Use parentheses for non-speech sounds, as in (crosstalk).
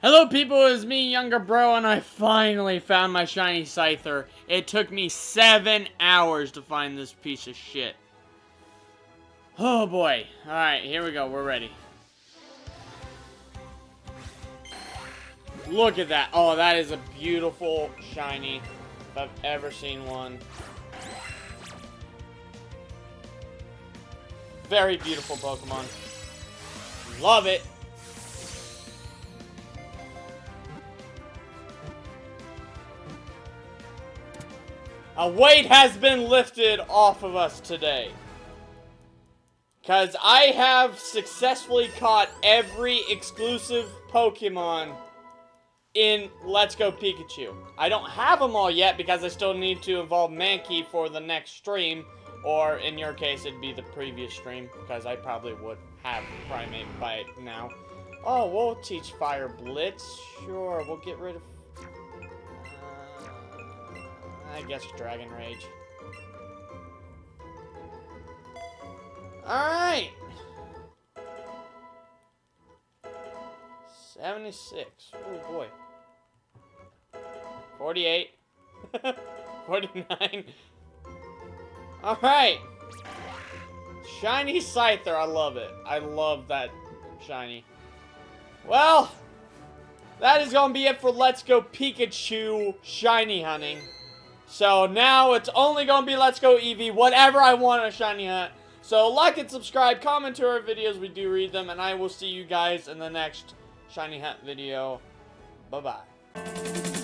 Hello people, it's me, Younger Bro, and I finally found my shiny Scyther. It took me seven hours to find this piece of shit. Oh boy. Alright, here we go, we're ready. Look at that. Oh, that is a beautiful shiny, if I've ever seen one. Very beautiful Pokemon. Love it. A weight has been lifted off of us today. Because I have successfully caught every exclusive Pokemon in Let's Go Pikachu. I don't have them all yet because I still need to evolve Mankey for the next stream. Or in your case, it'd be the previous stream because I probably would have Primeape by now. Oh, we'll teach Fire Blitz. Sure, we'll get rid of I guess Dragon Rage. Alright! 76. Oh boy. 48. (laughs) 49. Alright! Shiny Scyther, I love it. I love that shiny. Well, that is going to be it for Let's Go Pikachu shiny hunting. So now it's only going to be Let's Go Eevee, whatever I want a shiny hunt. So like and subscribe, comment to our videos, we do read them, and I will see you guys in the next shiny hunt video. Bye-bye.